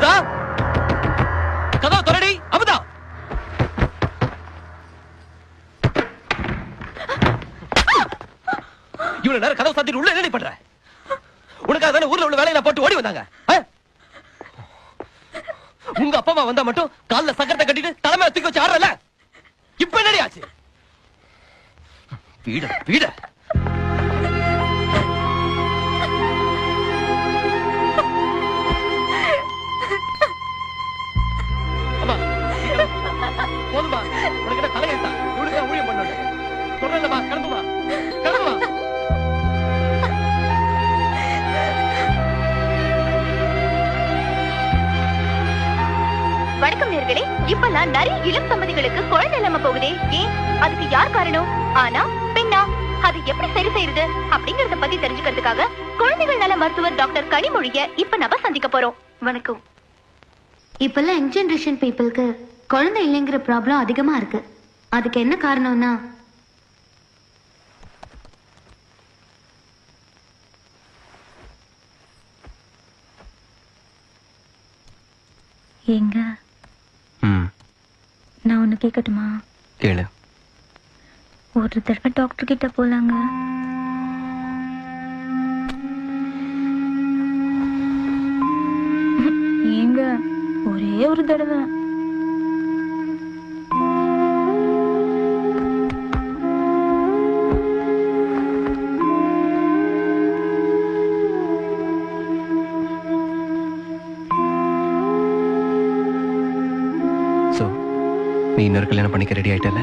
அமுதா? கதா தொடடி அமுதா. இவ்வளவு நேரம் கதவு சாத்திட்டு உள்ள என்ன பண்ற? உனக்காக தானே ஊர்ல உள்ள வேலையை போட்டு ஓடி வந்தாங்க. உங்க அப்பா அம்மா வந்தா மட்டும் கால்ல சக்கரத்தை கட்டிட்டு தலைமையில தூக்கி வச்சு ஆடுறல இப்ப என்னடி ஆச்சு? பீட பீட. வணக்கம் நேர்களே. இப்பெல்லாம் நிறைய இளம் தம்பதிகளுக்கு குழந்தை இல்லாம போகுதே. ஏன்? அதுக்கு யார் காரணம்? ஆனா பெண்ணா? அது எப்படி சரி செய்யறது? அப்படிங்கறத பத்தி தெரிஞ்சுக்கிறதுக்காக குழந்தைகள் நல மருத்துவர் டாக்டர் கனிமொழிய இப்ப நம்ம சந்திக்க போறோம். வணக்கம். இப்பெல்லாம் யங் ஜென்ரேஷன் பீப்புளுக்கு குழந்தை இல்லைங்கிற ப்ராப்ளம் அதிகமா இருக்கு. அதுக்கு என்ன காரணம்னா ஏங்க ம் நான் கேட்கட்டுமா? கேளு. ஒரு தடவை டாக்டர் கிட்ட போலாங்க. ஏங்க ஒரே ஒரு தடவை. நீ இன்னொரு கல்யாணம் பண்ணிக்க ரெடி ஆயிட்டல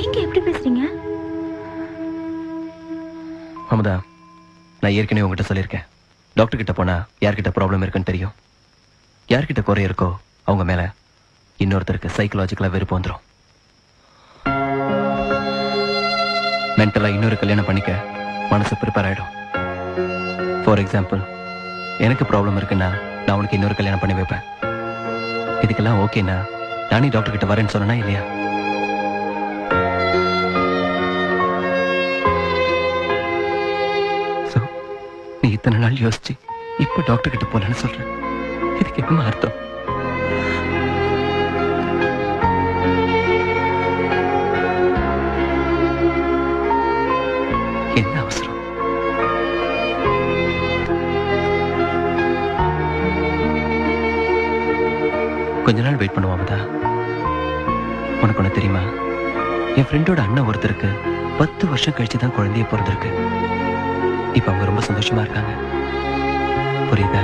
ஏங்க எப்படி பேசுறீங்க? அமுதா நான் ஏற்கனவே உங்ககிட்ட சொல்லியிருக்கேன். டாக்டர் கிட்ட போனா யார்கிட்ட ப்ராப்ளம் இருக்குன்னு தெரியும். யார்கிட்ட குறை இருக்கோ அவங்க மேல இன்னொருத்தருக்கு சைக்கலாஜிக்கலா வெறுப்பு வந்துடும் மென்டலா இன்னொரு கல்யாணம் பண்ணிக்க மனசு ப்ரிப்பேர் ஆயிடும். ஃபார் எக்ஸாம்பிள் எனக்கு ப்ராப்ளம் இருக்குன்னா நான் உனக்கு இன்னொரு கல்யாணம் பண்ணி வைப்பேன். இதுக்கெல்லாம் ஓகேனா நானே டாக்டர் கிட்ட வரேன்னு சொன்னா இல்லையா? நீ இத்தனை நாள் யோசிச்சு இப்ப டாக்டர் கிட்ட போலன்னு சொல்றேன் இதுக்கு என்ன அர்த்தம்? என்ன அவசரம்? கொஞ்ச நாள் வெயிட் பண்ணுவாமதா உனக்கு ஒண்ணு தெரியுமா? என் ஃப்ரெண்டோட அண்ணன் ஒருத்தருக்கு பத்து வருஷம் கழிச்சு தான் குழந்தைய பிறந்திருக்கு. இப்ப அவங்க ரொம்ப சந்தோஷமா இருக்காங்க. புரியுதா?